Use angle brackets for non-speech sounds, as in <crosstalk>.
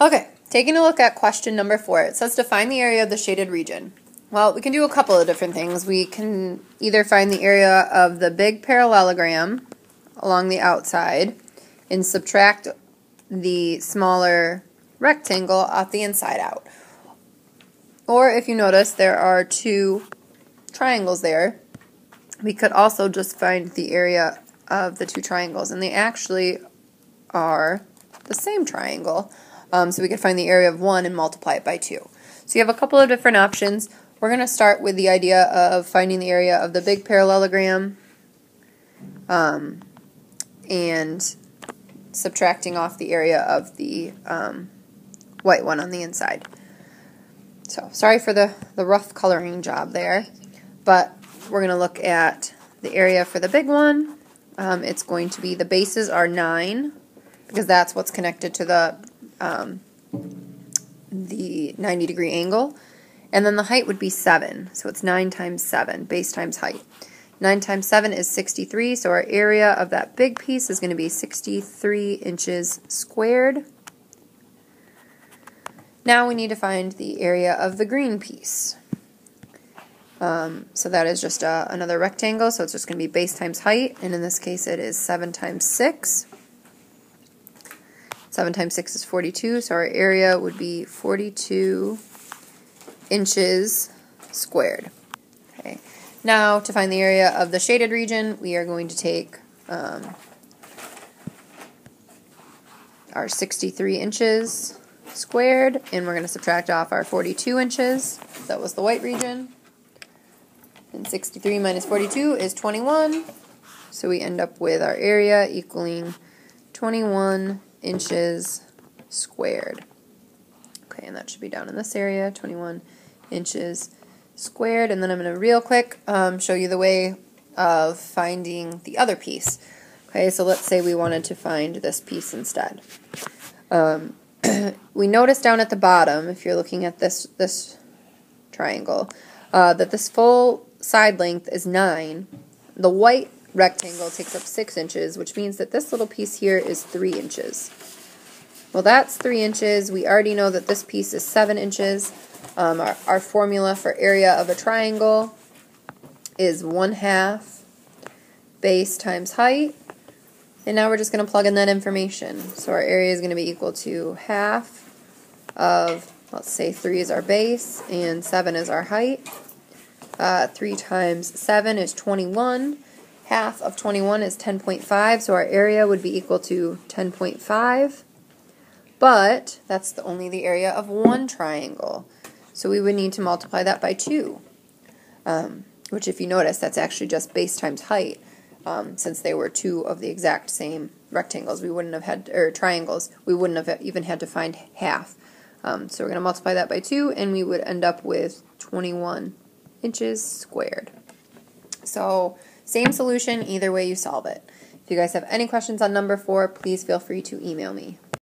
Okay, taking a look at question number four. It says to find the area of the shaded region. Well, we can do a couple of different things. We can either find the area of the big parallelogram along the outside and subtract the smaller rectangle off the inside out. Or if you notice, there are two triangles there. We could also just find the area of the two triangles, and they actually are the same triangle. Um, so we could find the area of 1 and multiply it by 2. So you have a couple of different options. We're going to start with the idea of finding the area of the big parallelogram um, and subtracting off the area of the um, white one on the inside. So sorry for the, the rough coloring job there, but we're going to look at the area for the big one. Um, it's going to be the bases are 9 because that's what's connected to the um, the 90 degree angle. And then the height would be 7. So it's 9 times 7, base times height. 9 times 7 is 63, so our area of that big piece is going to be 63 inches squared. Now we need to find the area of the green piece. Um, so that is just uh, another rectangle, so it's just going to be base times height, and in this case it is 7 times 6. 7 times 6 is 42, so our area would be 42 inches squared. Okay. Now, to find the area of the shaded region, we are going to take um, our 63 inches squared, and we're going to subtract off our 42 inches. That was the white region. And 63 minus 42 is 21. So we end up with our area equaling 21 inches squared. Okay, and that should be down in this area, 21 inches squared. And then I'm going to real quick um, show you the way of finding the other piece. Okay, so let's say we wanted to find this piece instead. Um, <clears throat> we notice down at the bottom, if you're looking at this this triangle, uh, that this full side length is 9. The white rectangle takes up 6 inches, which means that this little piece here is 3 inches. Well, that's 3 inches. We already know that this piece is 7 inches. Um, our, our formula for area of a triangle is 1 half base times height. And now we're just going to plug in that information. So our area is going to be equal to half of, let's say 3 is our base and 7 is our height. Uh, 3 times 7 is 21. Half of 21 is 10.5, so our area would be equal to 10.5. But that's the, only the area of one triangle. So we would need to multiply that by 2. Um, which if you notice, that's actually just base times height. Um, since they were two of the exact same rectangles, we wouldn't have had, or triangles, we wouldn't have even had to find half. Um, so we're going to multiply that by 2, and we would end up with 21 inches squared. So same solution, either way you solve it. If you guys have any questions on number 4, please feel free to email me.